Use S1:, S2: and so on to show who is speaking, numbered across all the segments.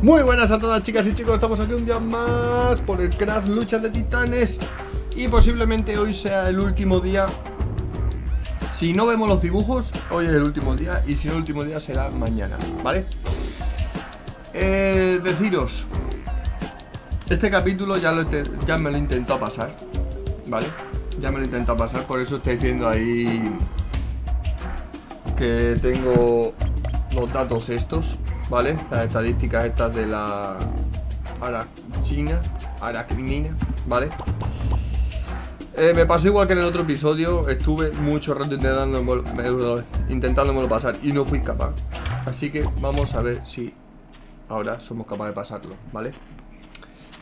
S1: Muy buenas a todas chicas y chicos, estamos aquí un día más por el Crash Lucha de Titanes y posiblemente hoy sea el último día. Si no vemos los dibujos, hoy es el último día y si no el último día será mañana, ¿vale? Eh, deciros, este capítulo ya, ya me lo he intentado pasar, ¿vale? Ya me lo he intentado pasar, por eso estáis viendo ahí que tengo los datos estos, ¿vale? Las estadísticas estas de la aracnina, aracnina, ¿vale? Eh, me pasó igual que en el otro episodio, estuve mucho rato intentándomelo, intentándomelo pasar y no fui capaz. Así que vamos a ver si ahora somos capaces de pasarlo, ¿vale?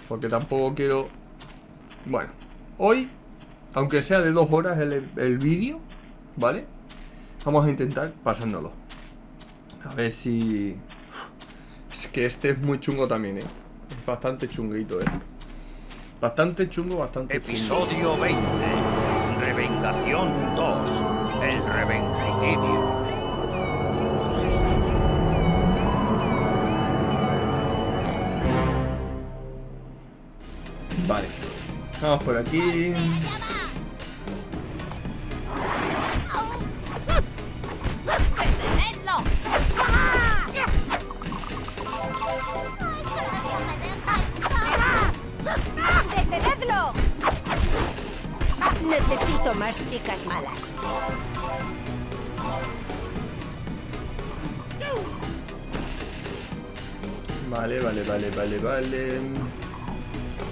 S1: Porque tampoco quiero... Bueno, hoy, aunque sea de dos horas el, el vídeo, ¿vale? Vamos a intentar pasárnoslo. A ver si... Es que este es muy chungo también, ¿eh? Bastante chunguito, ¿eh? Bastante chungo, bastante chungo.
S2: Episodio 20. Revengación 2. El revengicidio.
S1: Vale. Vamos por aquí.
S3: ¡Detenedlo! ¡Detenedlo! Necesito más chicas malas.
S1: Vale, vale, vale, vale, vale.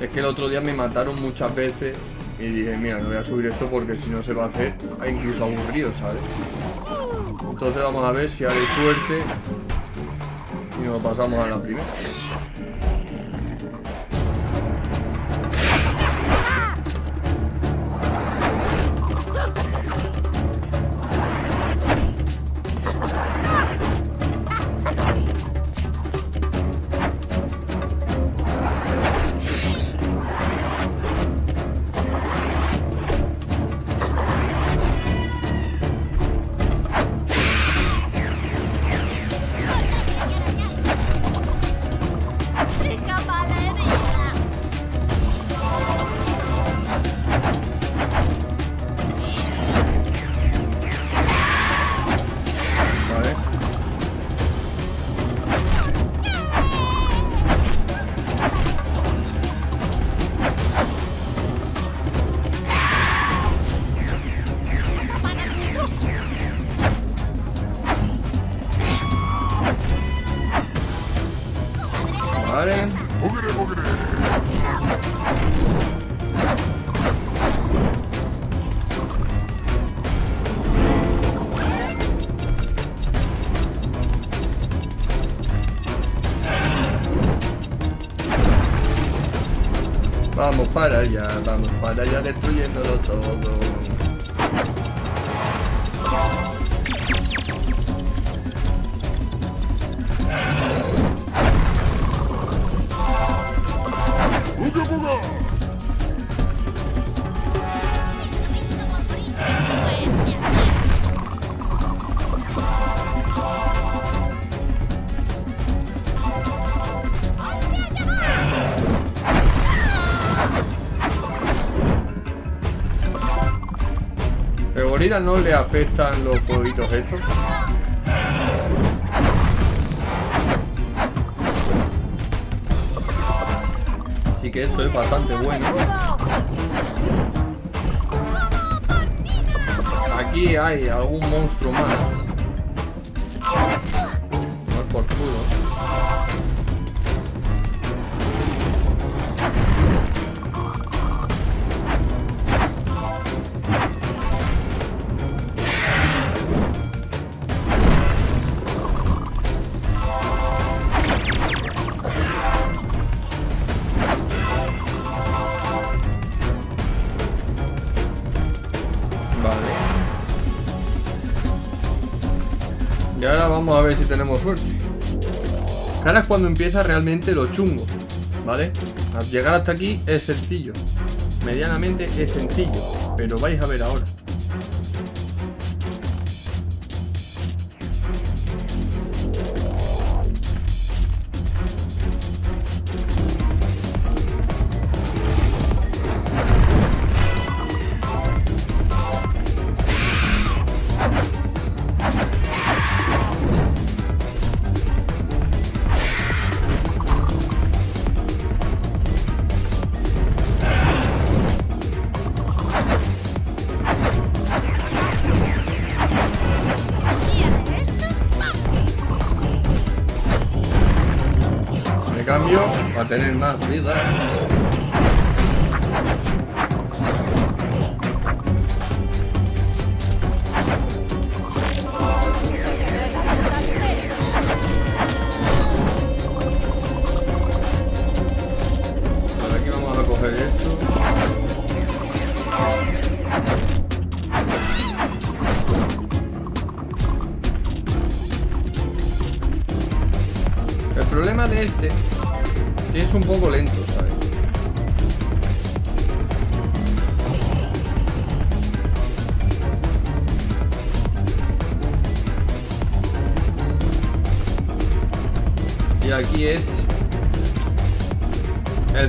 S1: Es que el otro día me mataron muchas veces y dije, mira, no voy a subir esto porque si no se va a hacer incluso aburrido, ¿sabes? Entonces vamos a ver si hay suerte y nos pasamos a la primera. Para allá, vamos para allá destruyéndolo todo. ¿El gorila no le afectan los fueguitos estos? Así que eso es bastante bueno. Aquí hay algún monstruo más. Ahora es cuando empieza realmente lo chungo. ¿Vale? Al llegar hasta aquí es sencillo. Medianamente es sencillo. Pero vais a ver ahora.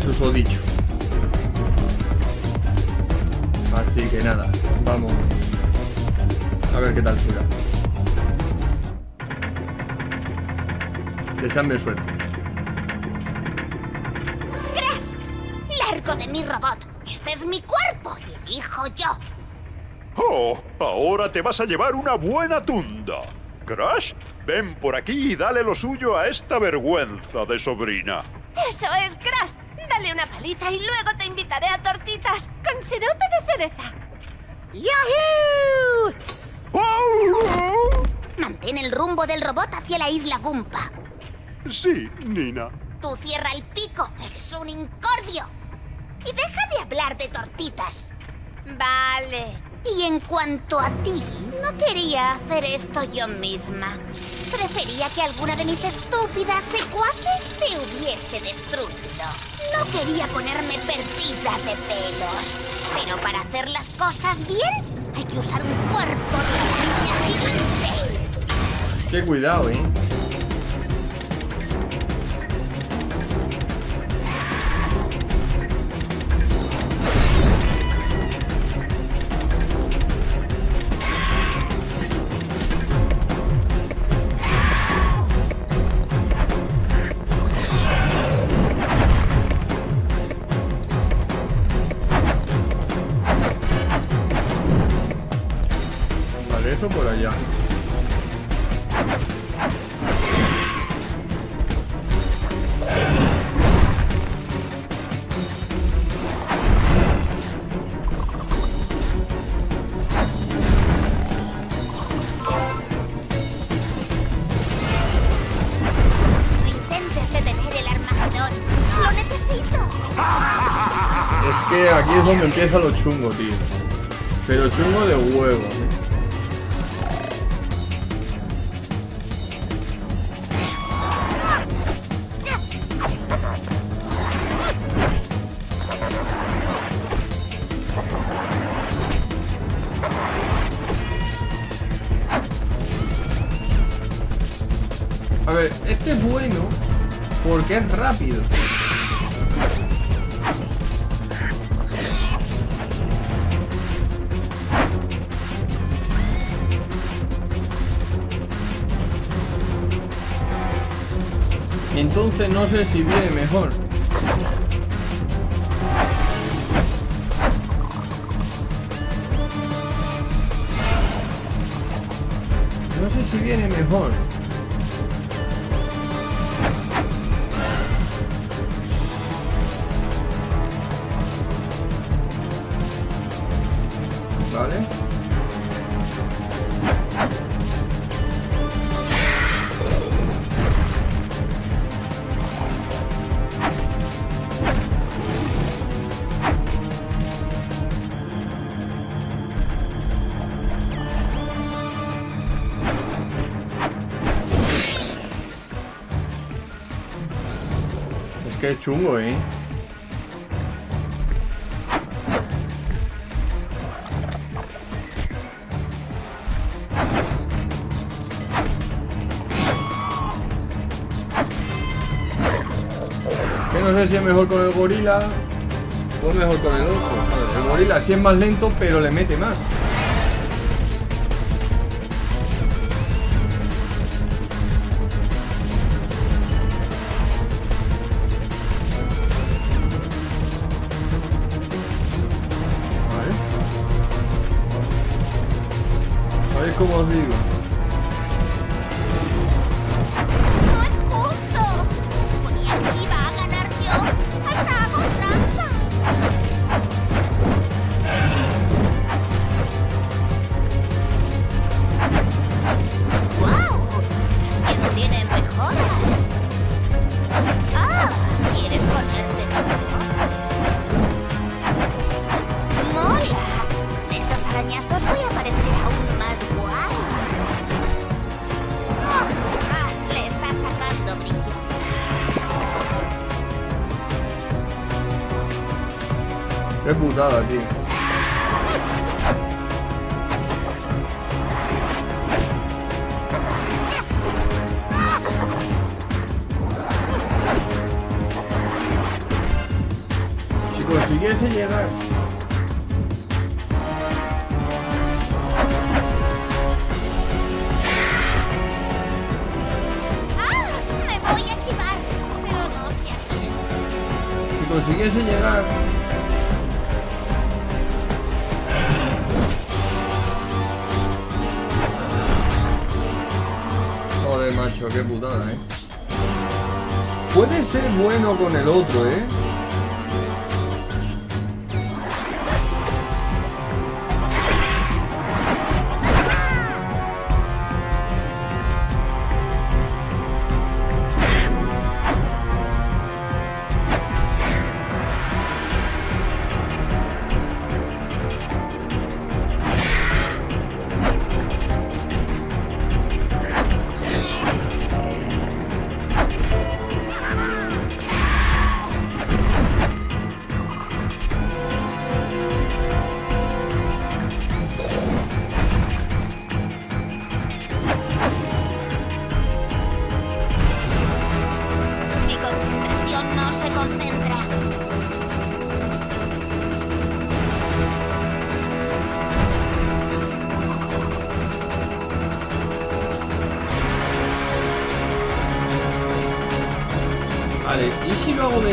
S1: Susodicho. Así que nada, vamos a ver qué tal será. Deseame suerte.
S3: ¡Crash! ¡Largo de mi robot! ¡Este es mi cuerpo y elijo yo!
S4: Oh, ahora te vas a llevar una buena tunda. Crash, ven por aquí y dale lo suyo a esta vergüenza de sobrina.
S3: ¡Eso es, Crash! Dale una paliza y luego te invitaré a tortitas con sirope de cereza. ¡Yahoo! Mantén el rumbo del robot hacia la isla Gumpa.
S4: Sí, Nina.
S3: Tú cierra el pico, eres un incordio. Y deja de hablar de tortitas. Vale. Y en cuanto a ti, no quería hacer esto yo misma. Prefería que alguna de mis estúpidas secuaces te hubiese destruido. No quería ponerme perdida de pelos. Pero para hacer las cosas bien, hay que usar un cuerpo de araña gigante.
S1: Qué cuidado, eh. Eso por allá.
S3: No intentes detener el Armagedón. ¡Lo necesito!
S1: Es que aquí es donde empieza lo chungo, tío. Pero chungo de huevo, ¿eh? Sé si viene mejor. Es chungo, ¿eh? Que no sé si es mejor con el gorila o mejor con el otro. El gorila sí es más lento, pero le mete más. Qué putada, tío. Si consiguiese llegar... Si consiguiese llegar. qué putada, ¿eh? Puede ser bueno con el otro, ¿eh?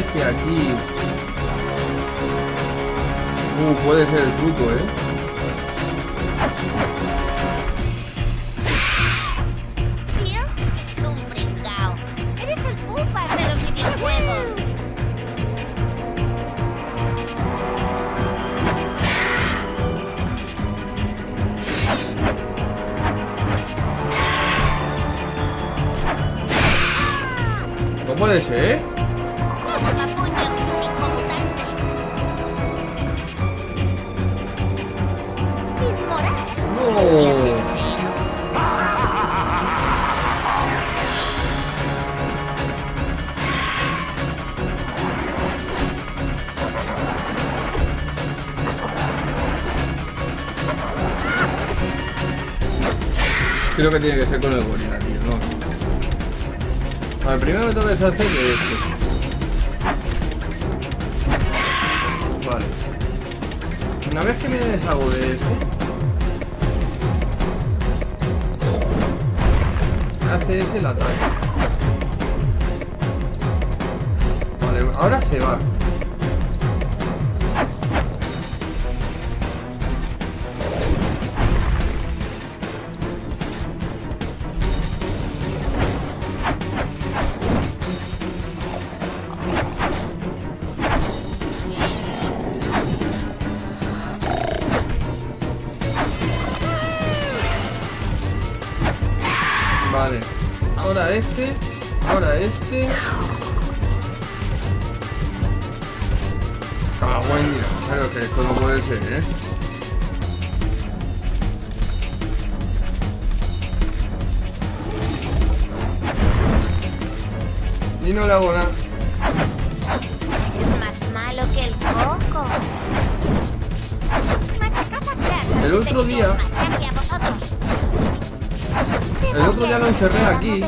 S1: aparece aquí. Uh, puede ser el truco, ¿eh? 在这里 Ahora este. Ah, buen día. Claro que esto no puede ser, ¿eh? Y no la buena.
S3: Es más malo que el coco.
S1: El otro día... El otro día lo encerré aquí.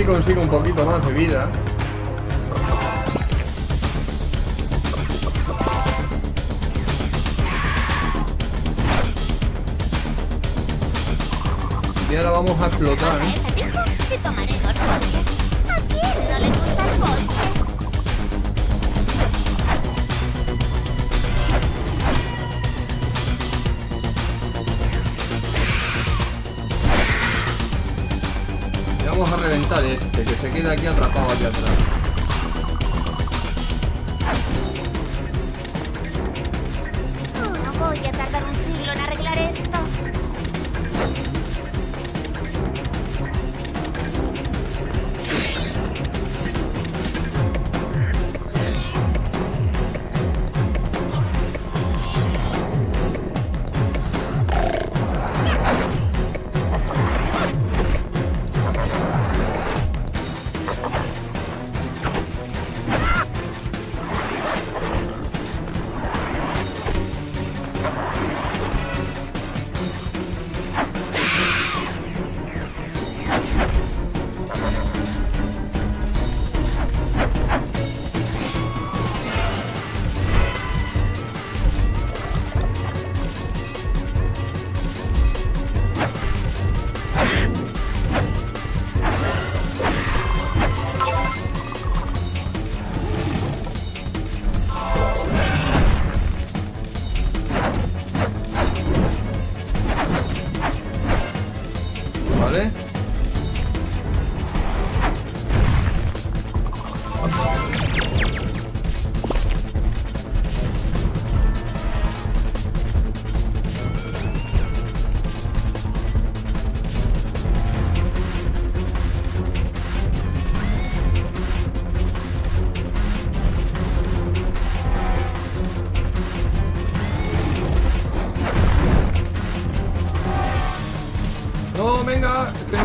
S3: Si consigo un poquito más de vida. Y ahora vamos a explotar, ¿eh?
S1: Que
S3: se queda aquí atrapado aquí atrás.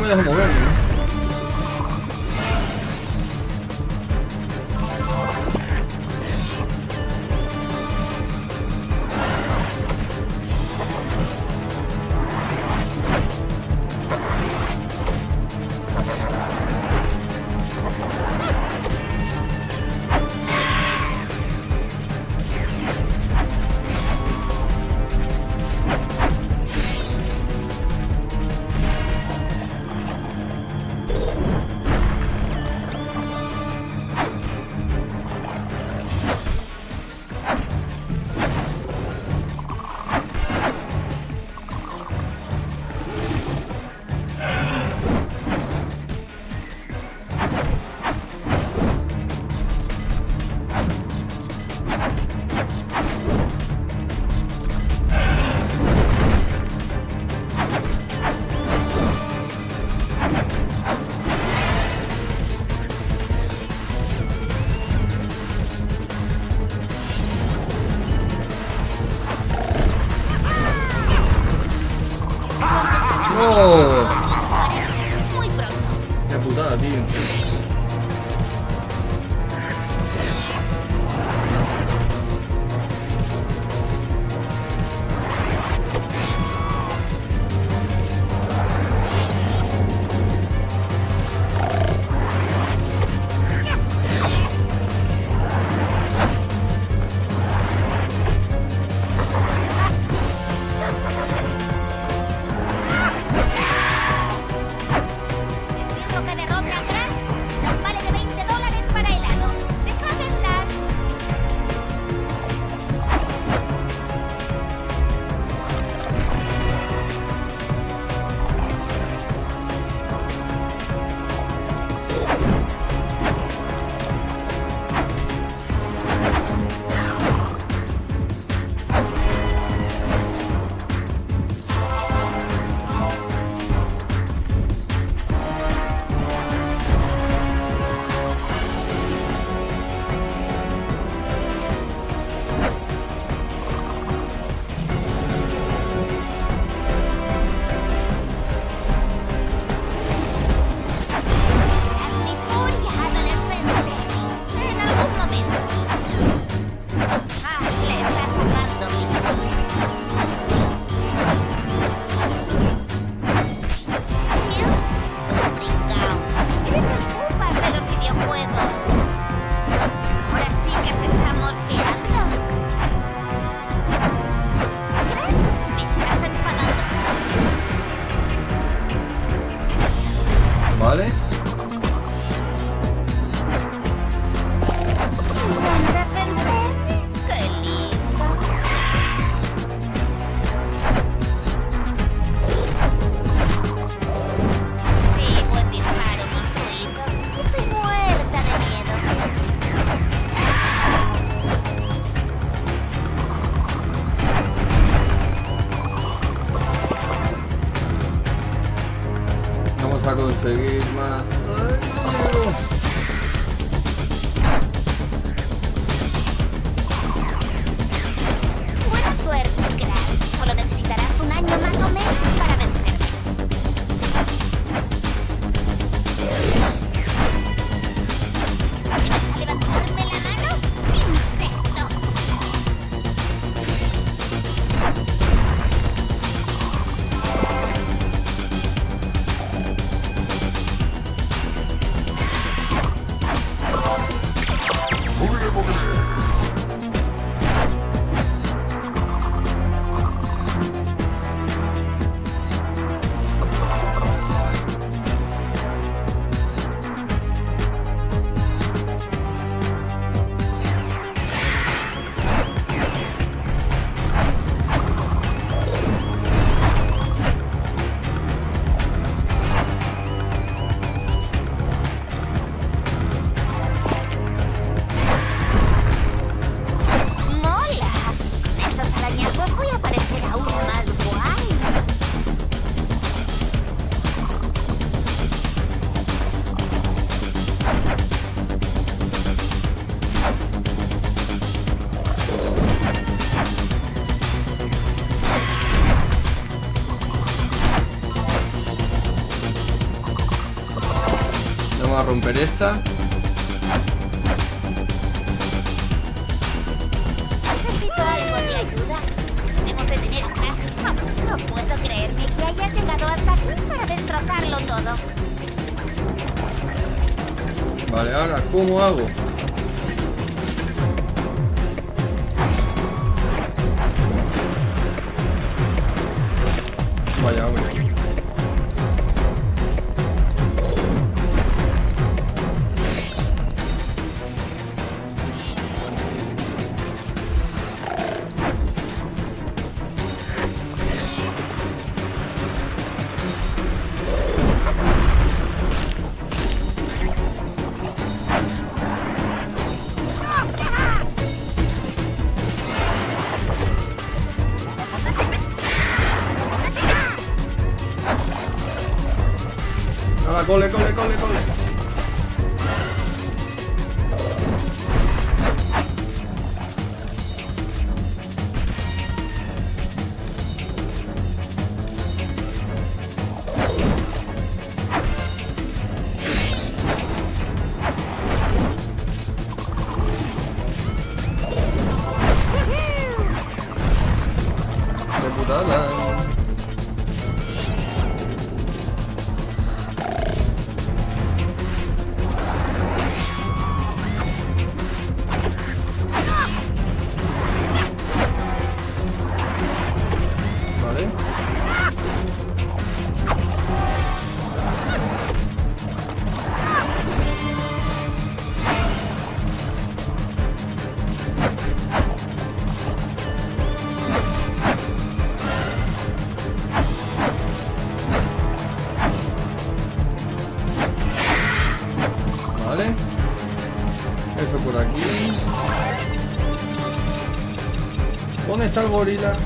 S3: Venga, es que no
S1: esta.
S3: Necesito ayuda. Debemos detener a Crash. No puedo creerme que haya llegado hasta aquí para destrozarlo todo.
S1: Vale, ahora, ¿cómo hago? gorila.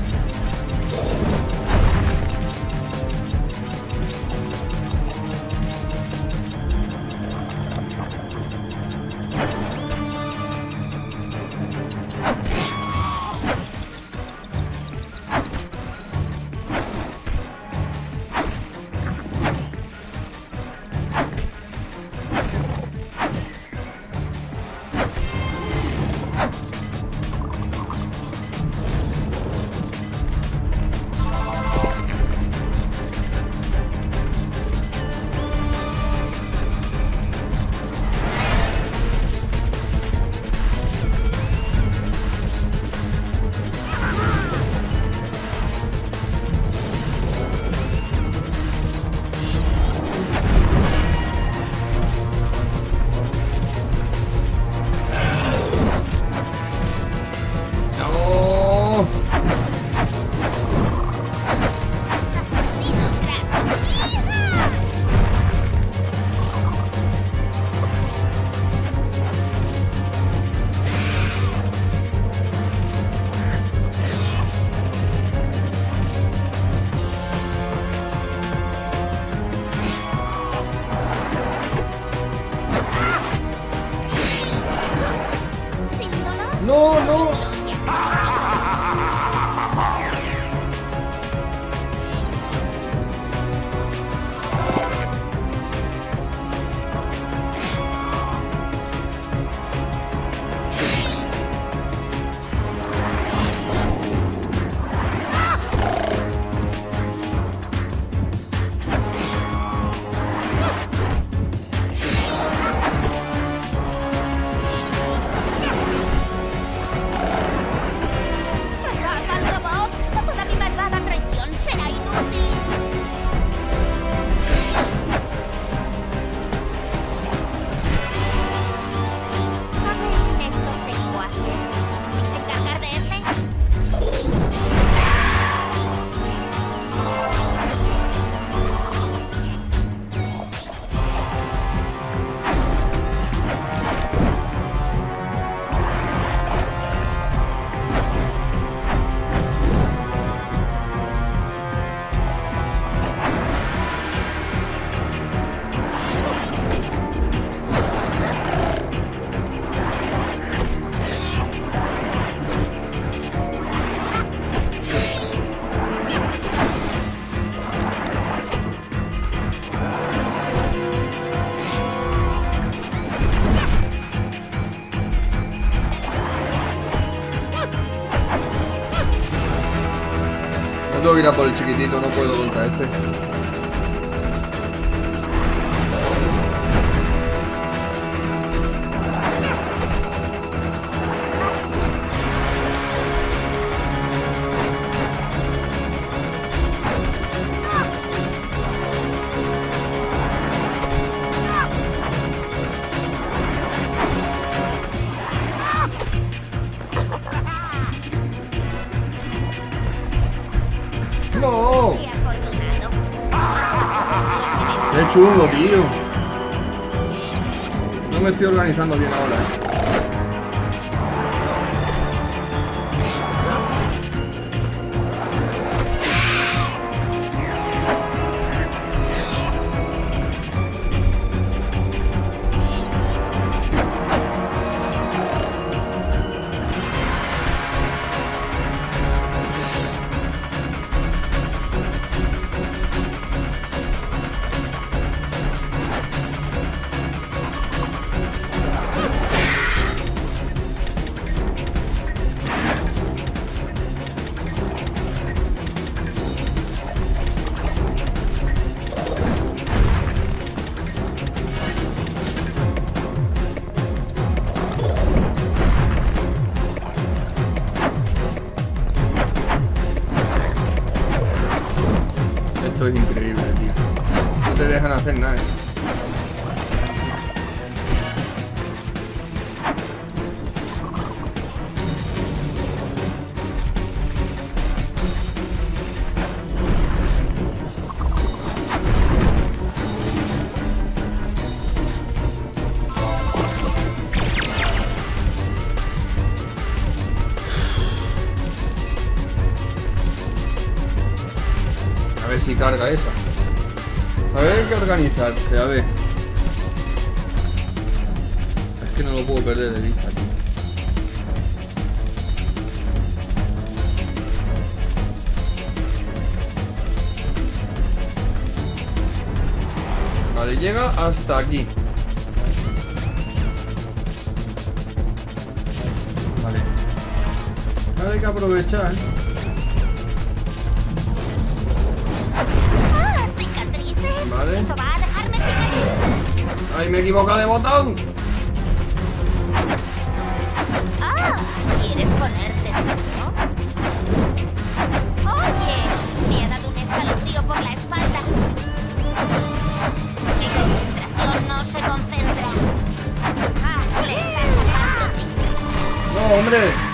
S3: ir por el chiquitito, no puedo contra este. organizando bien ahora. ¿eh? 我们的。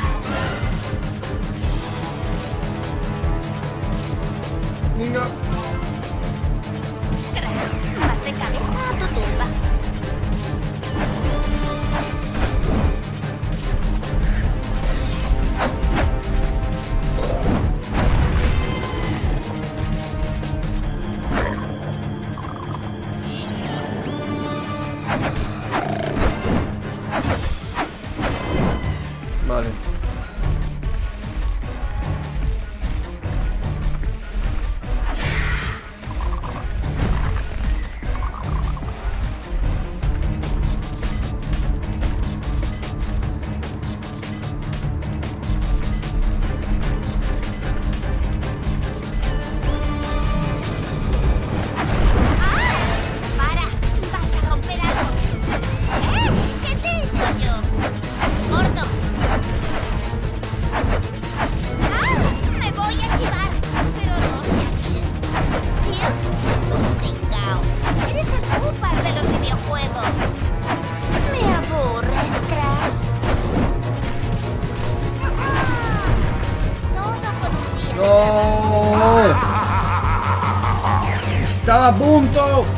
S3: vagabundo!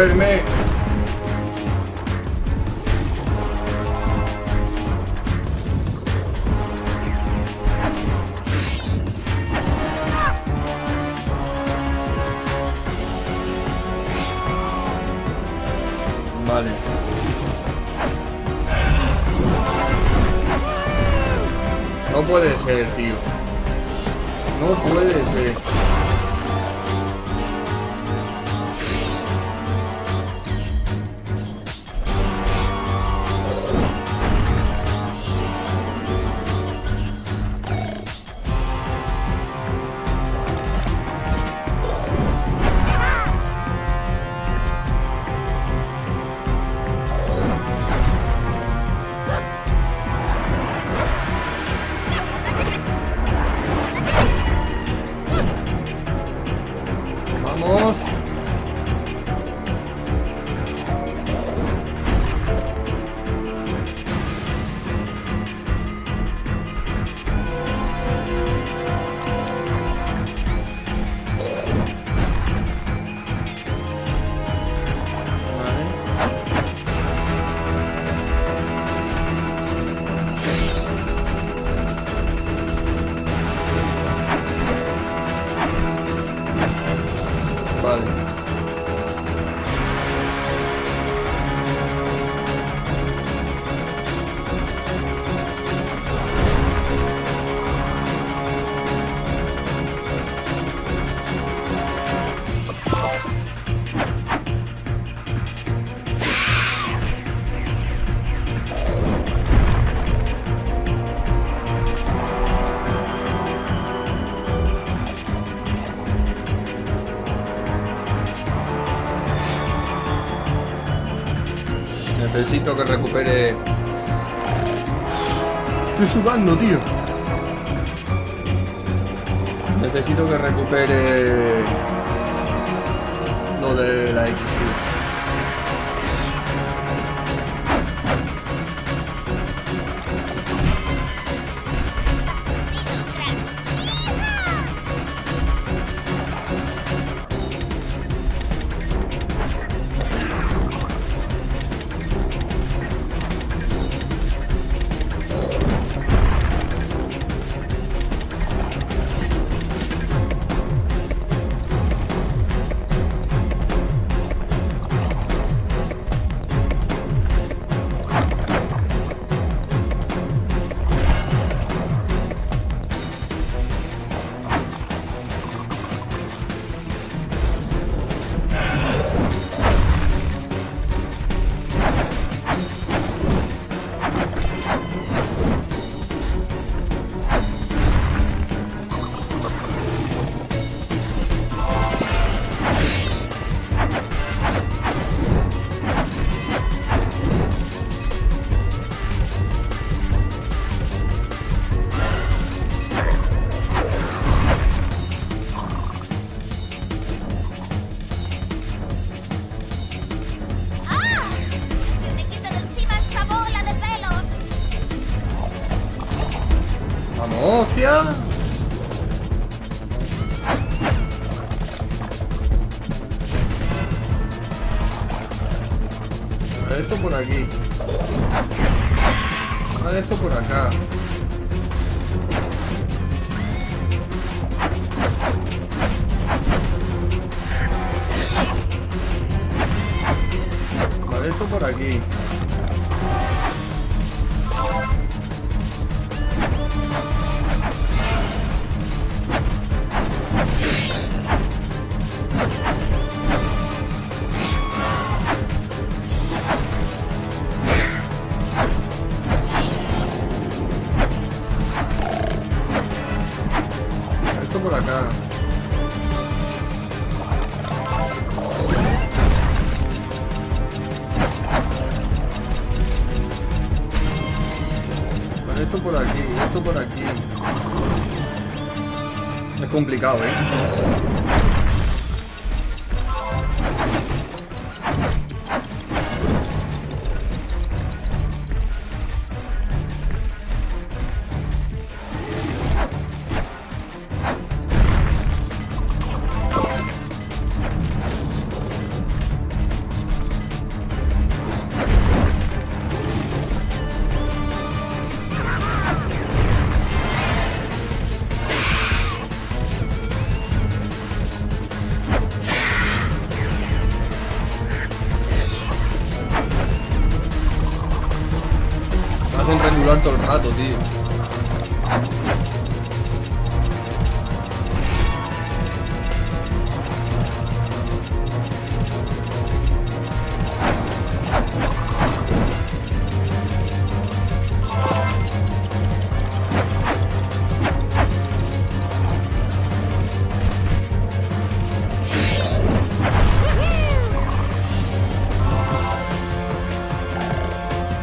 S3: Wait a
S1: minute. Necesito que recupere... Estoy sudando, tío. Necesito que recupere...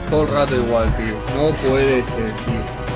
S1: todo el rato igual, tío. No puede ser, tío.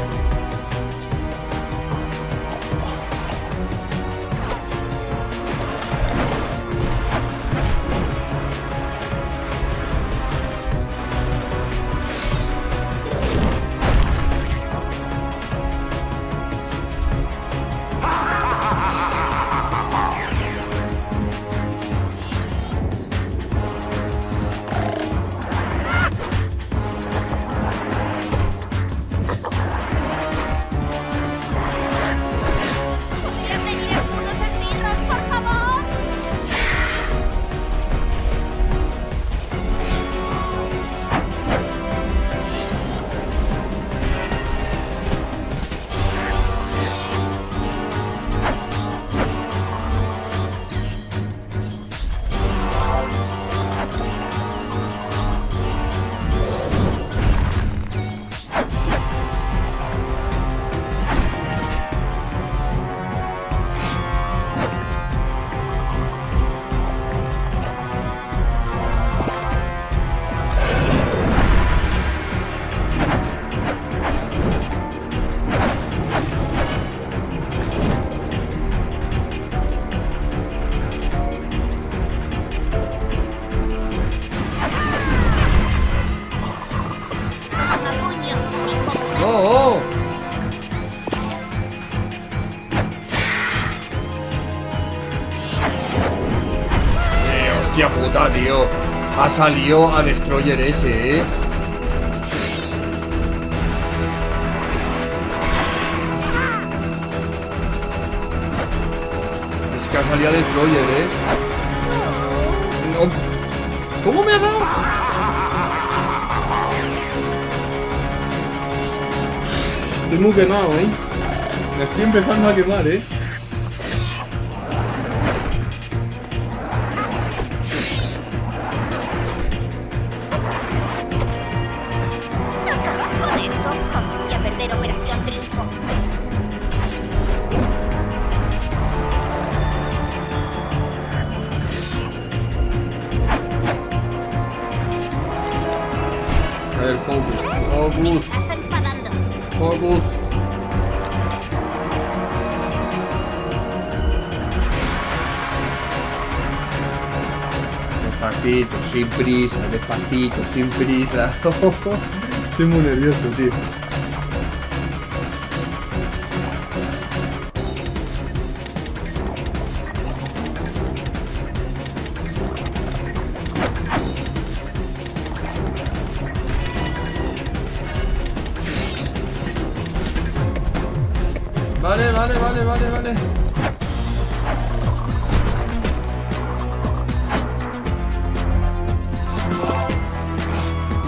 S1: ¡Oh, oh! Hostia puta, tío. Ha salido a Destroyer ese, eh. Es que ha salido a Destroyer, eh. No. ¿Cómo me ha dado? Muy quemado, ¿eh? Me estoy empezando a quemar, ¿eh? Prisa, despacito, sin prisa. Estoy muy nervioso, tío.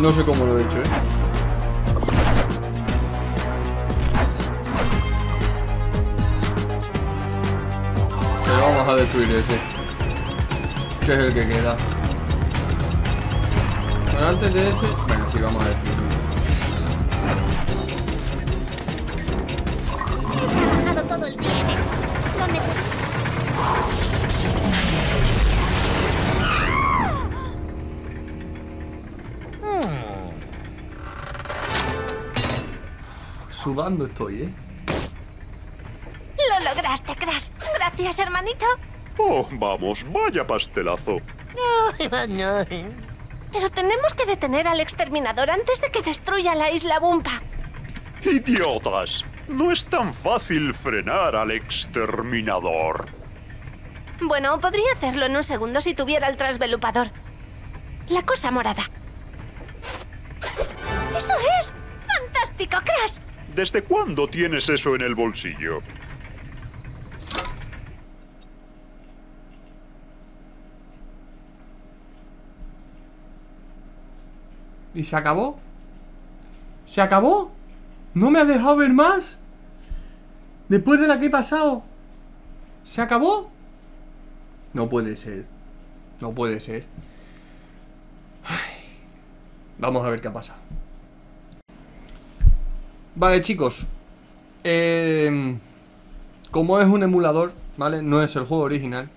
S1: No sé cómo lo he hecho, ¿eh? Pero vamos a destruir ese. Que es el que queda. Pero antes de ese... Venga, sí, vamos a destruirlo.
S3: He trabajado todo el día
S1: Sudando estoy, ¿eh?
S5: Lo lograste, Crash. Gracias, hermanito.
S4: Oh, vamos, vaya pastelazo.
S5: Pero tenemos que detener al exterminador antes de que destruya la isla Bumpa.
S4: ¡Idiotas! No es tan fácil frenar al exterminador.
S5: Bueno, podría hacerlo en un segundo si tuviera el transvelupador. La cosa morada. ¡Eso es! ¡Fantástico, Crash!
S4: ¿Desde cuándo tienes eso en el bolsillo?
S1: ¿Y se acabó? ¿Se acabó? ¿No me has dejado ver más? Después de la que he pasado. ¿Se acabó? No puede ser. No puede ser. Vamos a ver qué ha pasado. Vale, chicos. Eh, como es un emulador, ¿vale? No es el juego original.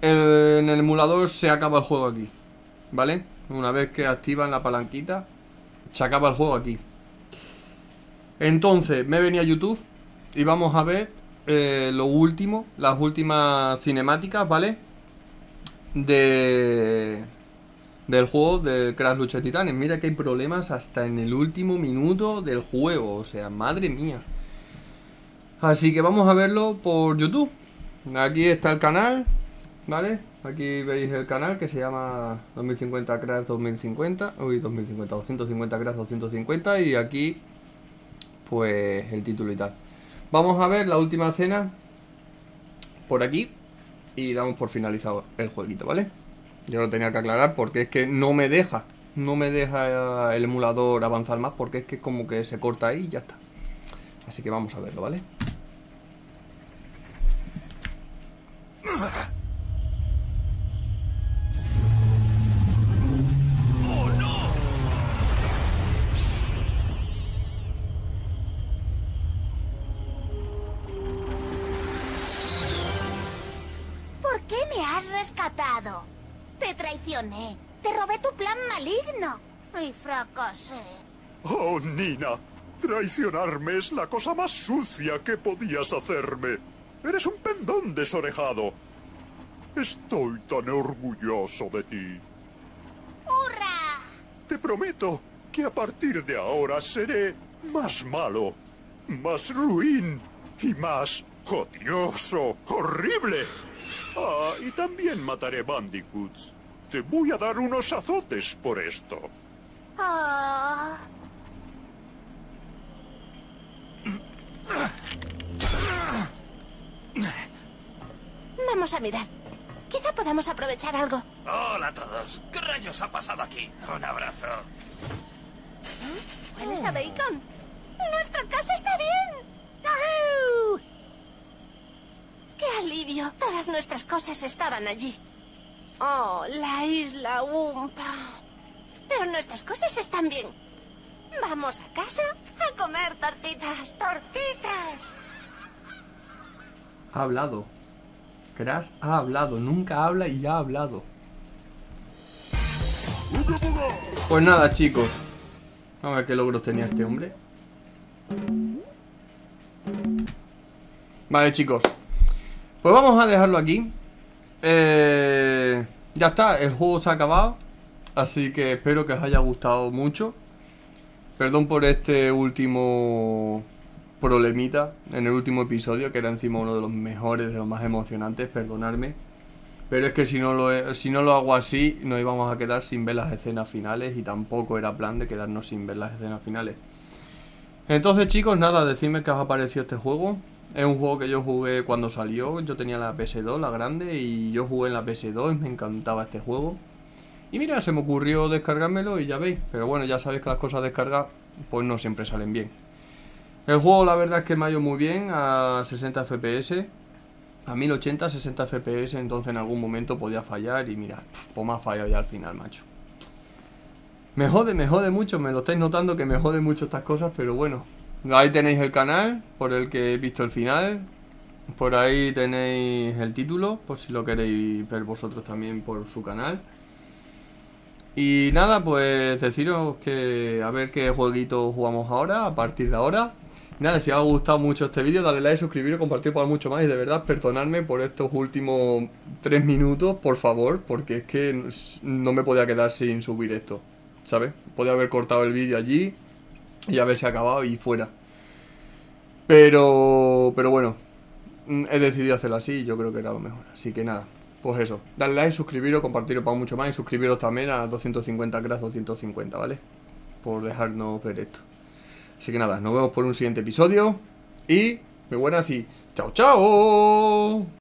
S1: el- en el emulador se acaba el juego aquí. ¿Vale? Una vez que activan la palanquita, se acaba el juego aquí. Entonces, me venía a YouTube y vamos a ver eh, lo último, las últimas cinemáticas, ¿vale? De del juego de Crash Lucha Titanes. Mira que hay problemas hasta en el último minuto del juego, o sea, madre mía. Así que vamos a verlo por YouTube. Aquí está el canal, ¿vale? Aquí veis el canal que se llama 2050 Crash 2050. Uy, 2050, 250 Crash 250. Y aquí, pues, el título y tal. Vamos a ver la última cena por aquí. Y damos por finalizado el jueguito, ¿vale? Yo lo tenía que aclarar porque es que no me deja. No me deja el emulador avanzar más porque es que como que se corta ahí y ya está. Así que vamos a verlo, ¿vale?
S3: ¿Por qué me has rescatado? Te traicioné. Te robé tu plan maligno. Y fracasé.
S4: Oh, Nina, traicionarme es la cosa más sucia que podías hacerme. Eres un pendón desorejado. Estoy tan orgulloso de ti.
S3: ¡Hurra!
S4: Te prometo que a partir de ahora seré más malo, más ruin y más odioso, horrible. Ah, y también mataré bandicoots. Te voy a dar unos azotes por esto.
S3: Oh.
S5: Vamos a mirar. Quizá podamos aprovechar algo.
S2: Hola a todos. ¿Qué rayos ha pasado aquí? Un abrazo.
S5: ¿Hueles a bacon? ¡Nuestra casa está bien! ¡Qué alivio! Todas nuestras cosas estaban allí. Oh, la isla Wumpa. Pero nuestras cosas están bien. Vamos a casa a comer tortitas. ¡Tortitas!
S1: Ha hablado. Crash ha hablado. Nunca habla y ya ha hablado. Pues nada, chicos. Vamos a ver qué logros tenía este hombre. Vale, chicos. Pues vamos a dejarlo aquí. Eh, ya está, el juego se ha acabado. Así que espero que os haya gustado mucho. Perdón por este último problemita en el último episodio, que era encima uno de los mejores, de los más emocionantes, perdonadme. Pero es que si no lo, si no lo hago así, nos íbamos a quedar sin ver las escenas finales y tampoco era plan de quedarnos sin ver las escenas finales. Entonces chicos, nada, decidme qué os ha parecido este juego. Es un juego que yo jugué cuando salió, yo tenía la PS2, la grande, y yo jugué en la PS2 me encantaba este juego. Y mira, se me ocurrió descargármelo y ya veis. Pero bueno, ya sabéis que las cosas descargadas pues no siempre salen bien. El juego la verdad es que me ha ido muy bien a 60 FPS. A 1080, 60 FPS, entonces en algún momento podía fallar y mira, pues me ha fallado ya al final, macho. Me jode, me jode mucho, me lo estáis notando que me jode mucho estas cosas, pero bueno. Ahí tenéis el canal por el que he visto el final. Por ahí tenéis el título, por si lo queréis ver vosotros también por su canal. Y nada, pues deciros que a ver qué jueguito jugamos ahora, a partir de ahora. Nada, si os ha gustado mucho este vídeo, dale like, suscribiros, compartir para mucho más y de verdad perdonadme por estos últimos tres minutos, por favor, porque es que no me podía quedar sin subir esto, ¿sabes? Podía haber cortado el vídeo allí y haberse acabado y fuera. Pero, pero bueno, mm, he decidido hacerlo así y yo creo que era lo mejor. Así que nada, pues eso, dale like, suscribiros, compartirlo para mucho más y suscribiros también a 250 grados 250, ¿vale? Por dejarnos ver esto. Así que nada, nos vemos por un siguiente episodio y muy buenas y chao chao.